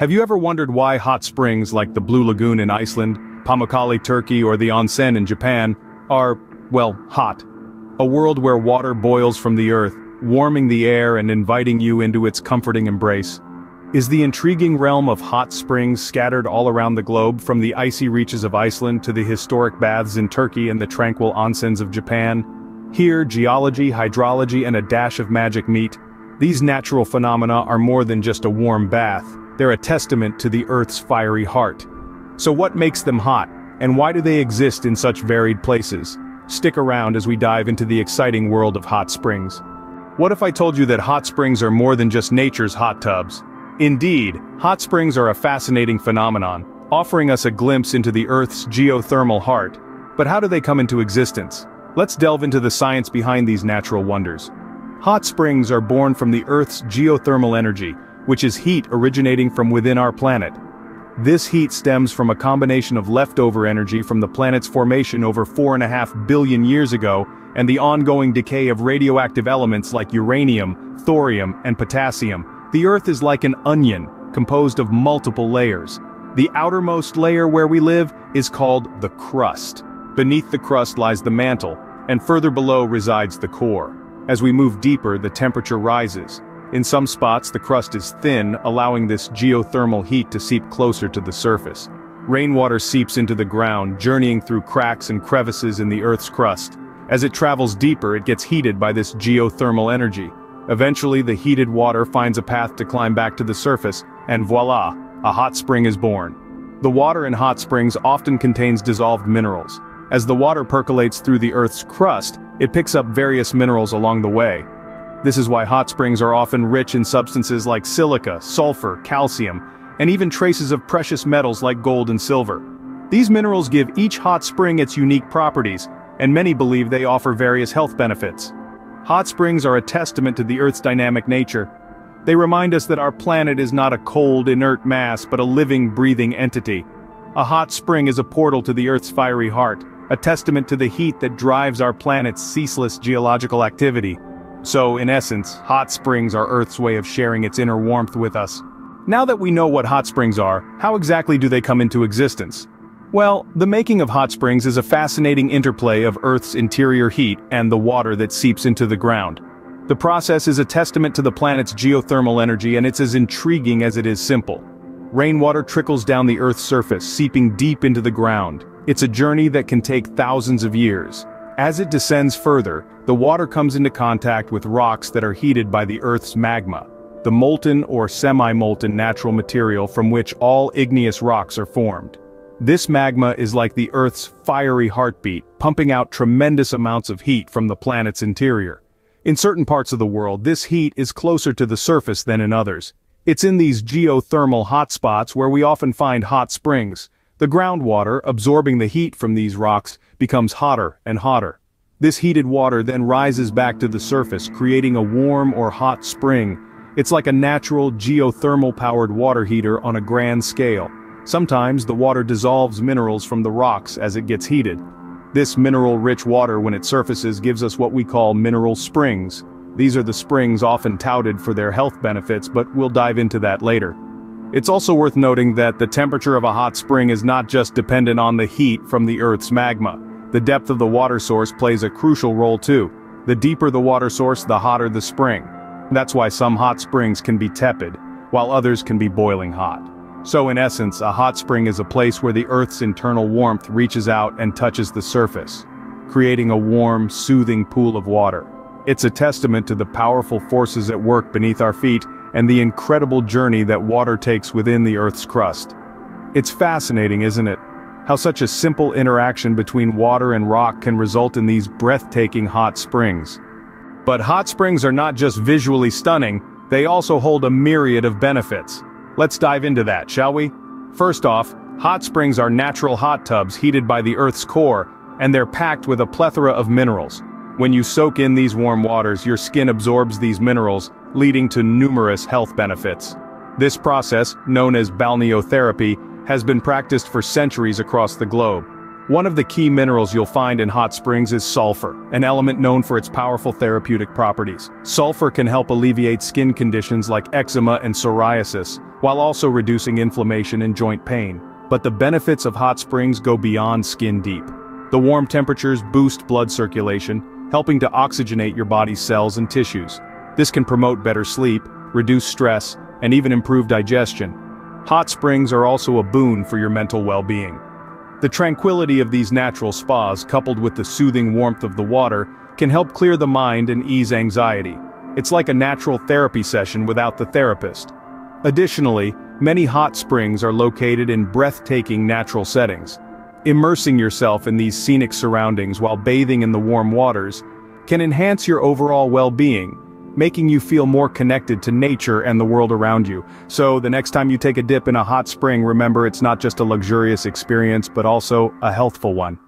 Have you ever wondered why hot springs like the Blue Lagoon in Iceland, Pamukkale, Turkey or the onsen in Japan, are, well, hot? A world where water boils from the earth, warming the air and inviting you into its comforting embrace. Is the intriguing realm of hot springs scattered all around the globe from the icy reaches of Iceland to the historic baths in Turkey and the tranquil onsens of Japan? Here geology, hydrology and a dash of magic meet. These natural phenomena are more than just a warm bath, they're a testament to the Earth's fiery heart. So what makes them hot, and why do they exist in such varied places? Stick around as we dive into the exciting world of hot springs. What if I told you that hot springs are more than just nature's hot tubs? Indeed, hot springs are a fascinating phenomenon, offering us a glimpse into the Earth's geothermal heart. But how do they come into existence? Let's delve into the science behind these natural wonders. Hot springs are born from the Earth's geothermal energy, which is heat originating from within our planet. This heat stems from a combination of leftover energy from the planet's formation over 4.5 billion years ago and the ongoing decay of radioactive elements like uranium, thorium, and potassium, the Earth is like an onion, composed of multiple layers. The outermost layer where we live is called the crust. Beneath the crust lies the mantle, and further below resides the core. As we move deeper the temperature rises. In some spots the crust is thin, allowing this geothermal heat to seep closer to the surface. Rainwater seeps into the ground, journeying through cracks and crevices in the Earth's crust. As it travels deeper it gets heated by this geothermal energy, Eventually the heated water finds a path to climb back to the surface, and voila, a hot spring is born. The water in hot springs often contains dissolved minerals. As the water percolates through the Earth's crust, it picks up various minerals along the way. This is why hot springs are often rich in substances like silica, sulfur, calcium, and even traces of precious metals like gold and silver. These minerals give each hot spring its unique properties, and many believe they offer various health benefits. Hot springs are a testament to the Earth's dynamic nature. They remind us that our planet is not a cold, inert mass but a living, breathing entity. A hot spring is a portal to the Earth's fiery heart, a testament to the heat that drives our planet's ceaseless geological activity. So, in essence, hot springs are Earth's way of sharing its inner warmth with us. Now that we know what hot springs are, how exactly do they come into existence? Well, the making of hot springs is a fascinating interplay of Earth's interior heat and the water that seeps into the ground. The process is a testament to the planet's geothermal energy and it's as intriguing as it is simple. Rainwater trickles down the Earth's surface, seeping deep into the ground. It's a journey that can take thousands of years. As it descends further, the water comes into contact with rocks that are heated by the Earth's magma, the molten or semi-molten natural material from which all igneous rocks are formed. This magma is like the Earth's fiery heartbeat, pumping out tremendous amounts of heat from the planet's interior. In certain parts of the world this heat is closer to the surface than in others. It's in these geothermal hotspots where we often find hot springs. The groundwater, absorbing the heat from these rocks, becomes hotter and hotter. This heated water then rises back to the surface, creating a warm or hot spring. It's like a natural geothermal-powered water heater on a grand scale. Sometimes the water dissolves minerals from the rocks as it gets heated. This mineral-rich water when it surfaces gives us what we call mineral springs. These are the springs often touted for their health benefits but we'll dive into that later. It's also worth noting that the temperature of a hot spring is not just dependent on the heat from the Earth's magma. The depth of the water source plays a crucial role too. The deeper the water source the hotter the spring. That's why some hot springs can be tepid, while others can be boiling hot. So in essence, a hot spring is a place where the Earth's internal warmth reaches out and touches the surface, creating a warm, soothing pool of water. It's a testament to the powerful forces at work beneath our feet and the incredible journey that water takes within the Earth's crust. It's fascinating, isn't it? How such a simple interaction between water and rock can result in these breathtaking hot springs. But hot springs are not just visually stunning, they also hold a myriad of benefits. Let's dive into that, shall we? First off, hot springs are natural hot tubs heated by the Earth's core, and they're packed with a plethora of minerals. When you soak in these warm waters your skin absorbs these minerals, leading to numerous health benefits. This process, known as balneotherapy, has been practiced for centuries across the globe. One of the key minerals you'll find in hot springs is sulfur, an element known for its powerful therapeutic properties. Sulfur can help alleviate skin conditions like eczema and psoriasis, while also reducing inflammation and joint pain. But the benefits of hot springs go beyond skin deep. The warm temperatures boost blood circulation, helping to oxygenate your body's cells and tissues. This can promote better sleep, reduce stress, and even improve digestion. Hot springs are also a boon for your mental well-being. The tranquility of these natural spas coupled with the soothing warmth of the water can help clear the mind and ease anxiety. It's like a natural therapy session without the therapist. Additionally, many hot springs are located in breathtaking natural settings. Immersing yourself in these scenic surroundings while bathing in the warm waters can enhance your overall well-being, making you feel more connected to nature and the world around you. So the next time you take a dip in a hot spring remember it's not just a luxurious experience but also a healthful one.